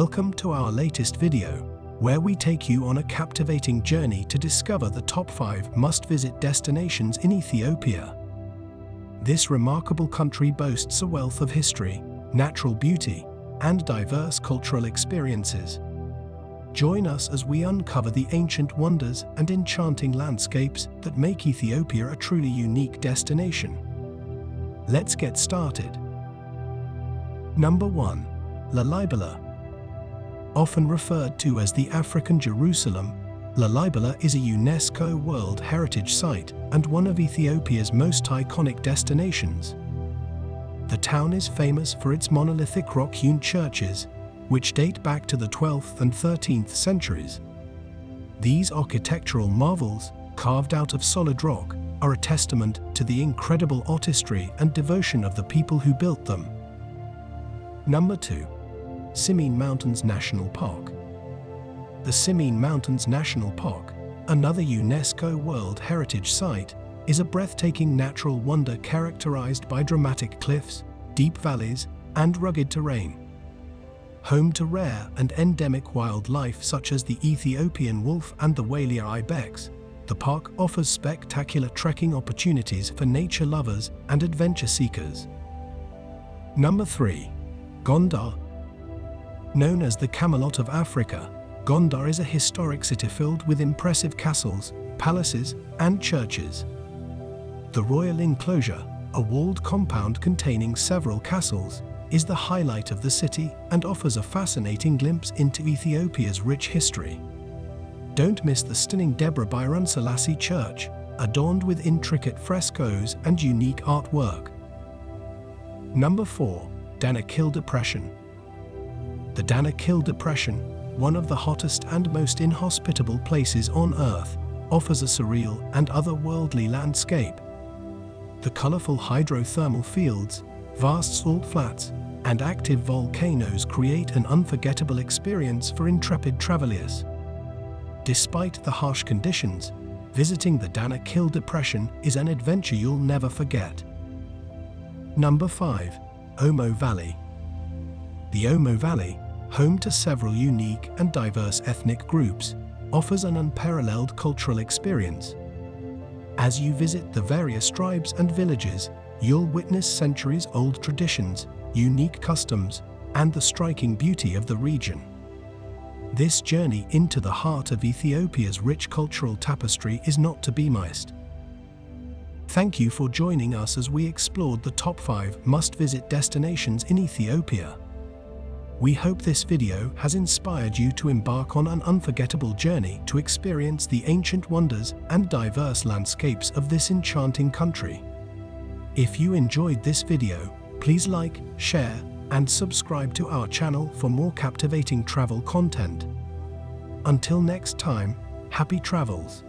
Welcome to our latest video, where we take you on a captivating journey to discover the top 5 must-visit destinations in Ethiopia. This remarkable country boasts a wealth of history, natural beauty, and diverse cultural experiences. Join us as we uncover the ancient wonders and enchanting landscapes that make Ethiopia a truly unique destination. Let's get started. Number 1. Lalibela. Often referred to as the African Jerusalem, Lalibela is a UNESCO World Heritage Site and one of Ethiopia's most iconic destinations. The town is famous for its monolithic rock-hewn churches, which date back to the 12th and 13th centuries. These architectural marvels, carved out of solid rock, are a testament to the incredible artistry and devotion of the people who built them. Number 2. Simien Mountains National Park. The Simien Mountains National Park, another UNESCO World Heritage Site, is a breathtaking natural wonder characterized by dramatic cliffs, deep valleys, and rugged terrain. Home to rare and endemic wildlife such as the Ethiopian wolf and the Walia ibex, the park offers spectacular trekking opportunities for nature lovers and adventure seekers. Number 3. Gondar. Known as the Camelot of Africa, Gondar is a historic city filled with impressive castles, palaces, and churches. The royal enclosure, a walled compound containing several castles, is the highlight of the city and offers a fascinating glimpse into Ethiopia's rich history. Don't miss the stunning Debre Birhan Selassie Church, adorned with intricate frescoes and unique artwork. Number 4. Danakil Depression The Danakil Depression, one of the hottest and most inhospitable places on Earth, offers a surreal and otherworldly landscape. The colorful hydrothermal fields, vast salt flats, and active volcanoes create an unforgettable experience for intrepid travelers. Despite the harsh conditions, visiting the Danakil Depression is an adventure you'll never forget. Number 5. Omo Valley The Omo Valley, home to several unique and diverse ethnic groups, offers an unparalleled cultural experience. As you visit the various tribes and villages, you'll witness centuries-old traditions, unique customs, and the striking beauty of the region. This journey into the heart of Ethiopia's rich cultural tapestry is not to be missed. Thank you for joining us as we explored the top 5 must-visit destinations in Ethiopia. We hope this video has inspired you to embark on an unforgettable journey to experience the ancient wonders and diverse landscapes of this enchanting country. If you enjoyed this video, please like, share, and subscribe to our channel for more captivating travel content. Until next time, happy travels!